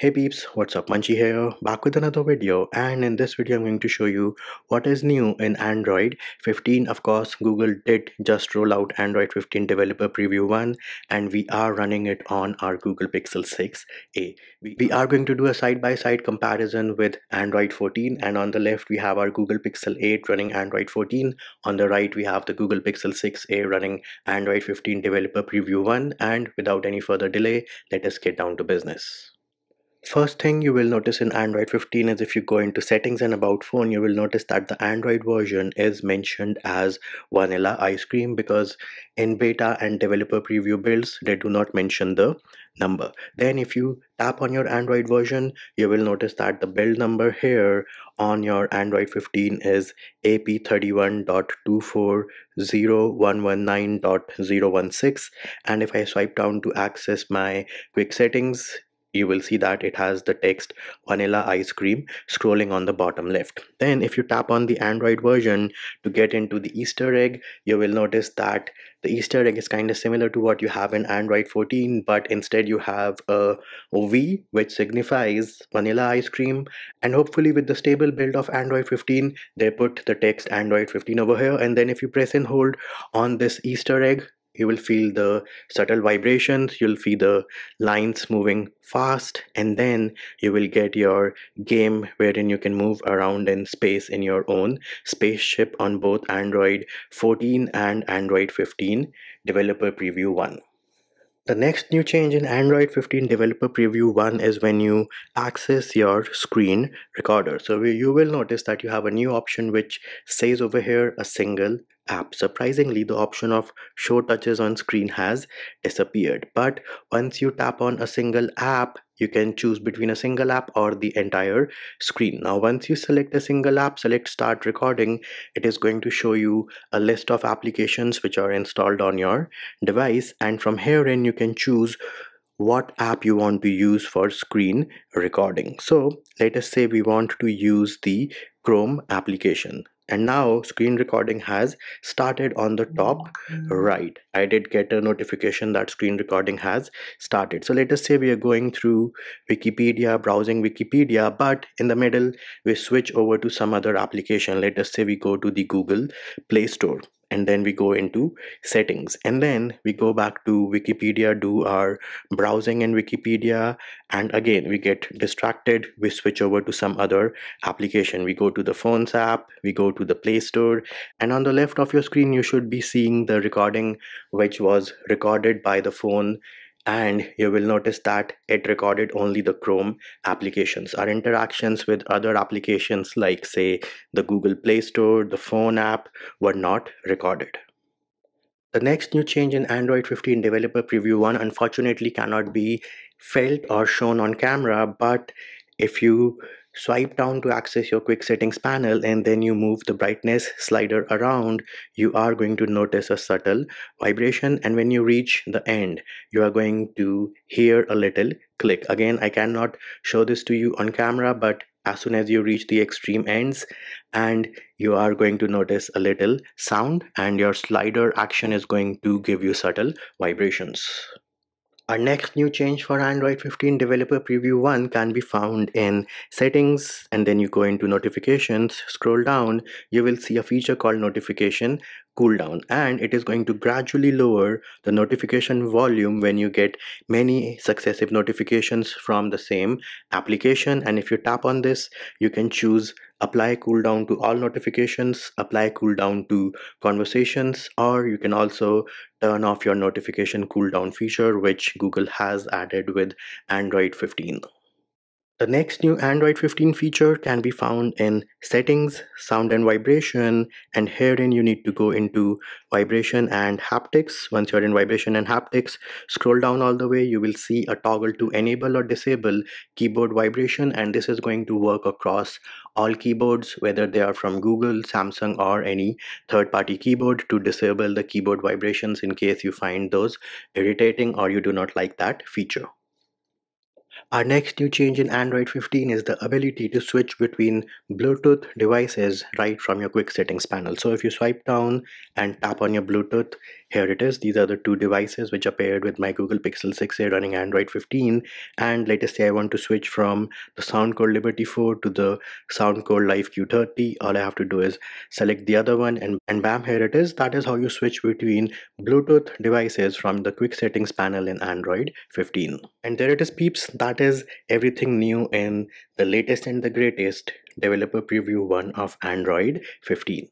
Hey peeps, what's up Munchy here, back with another video and in this video I'm going to show you what is new in Android 15. Of course, Google did just roll out Android 15 Developer Preview 1 and we are running it on our Google Pixel 6a. We are going to do a side-by-side -side comparison with Android 14 and on the left we have our Google Pixel 8 running Android 14. On the right we have the Google Pixel 6a running Android 15 Developer Preview 1 and without any further delay, let us get down to business. First thing you will notice in Android 15 is if you go into settings and about phone, you will notice that the Android version is mentioned as vanilla ice cream because in beta and developer preview builds, they do not mention the number. Then if you tap on your Android version, you will notice that the build number here on your Android 15 is AP31.240.119.016 and if I swipe down to access my quick settings you will see that it has the text vanilla ice cream scrolling on the bottom left. Then if you tap on the android version to get into the easter egg you will notice that the easter egg is kind of similar to what you have in android 14 but instead you have a v which signifies vanilla ice cream. And hopefully with the stable build of android 15 they put the text android 15 over here. And then if you press and hold on this easter egg you will feel the subtle vibrations you'll feel the lines moving fast and then you will get your game wherein you can move around in space in your own spaceship on both android 14 and android 15 developer preview 1 the next new change in Android 15 Developer Preview 1 is when you access your screen recorder. So you will notice that you have a new option which says over here a single app. Surprisingly, the option of show touches on screen has disappeared. But once you tap on a single app, you can choose between a single app or the entire screen. Now, once you select a single app, select start recording, it is going to show you a list of applications which are installed on your device. And from here in, you can choose what app you want to use for screen recording. So let us say we want to use the Chrome application and now screen recording has started on the top mm-hmm. right. I did get a notification that screen recording has started. So let us say we are going through wikipedia browsing wikipedia but in the middle we switch over to some other application. Let us say we go to the google play store and then we go into settings. And then we go back to wikipedia do our browsing in wikipedia and again we get distracted. We switch over to some other application. We go to the phones app we go to the play store and on the left of your screen you should be seeing the recording which was recorded by the phone and you will notice that it recorded only the Chrome applications. Our interactions with other applications like say the Google Play Store, the phone app were not recorded. The next new change in Android 15 Developer Preview 1 unfortunately cannot be felt or shown on camera but if you Swipe down to access your quick settings panel and then you move the brightness slider around, you are going to notice a subtle vibration and when you reach the end, you are going to hear a little click. Again, I cannot show this to you on camera, but as soon as you reach the extreme ends and you are going to notice a little sound and your slider action is going to give you subtle vibrations. Our next new change for Android 15 Developer Preview 1 can be found in Settings and then you go into Notifications, scroll down, you will see a feature called Notification cooldown and it is going to gradually lower the notification volume when you get many successive notifications from the same application and if you tap on this you can choose apply cooldown to all notifications apply cooldown to conversations or you can also turn off your notification cooldown feature which google has added with android 15 the next new Android 15 feature can be found in settings, sound and vibration and herein you need to go into vibration and haptics. Once you're in vibration and haptics, scroll down all the way, you will see a toggle to enable or disable keyboard vibration and this is going to work across all keyboards whether they are from Google, Samsung or any third-party keyboard to disable the keyboard vibrations in case you find those irritating or you do not like that feature. Our next new change in Android 15 is the ability to switch between Bluetooth devices right from your quick settings panel. So if you swipe down and tap on your Bluetooth, here it is. These are the two devices which are paired with my google pixel 6a running android 15 and let us say i want to switch from the soundcore liberty 4 to the soundcore life q30 all i have to do is select the other one and, and bam here it is. That is how you switch between bluetooth devices from the quick settings panel in android 15 and there it is peeps. That is everything new in the latest and the greatest developer preview 1 of android 15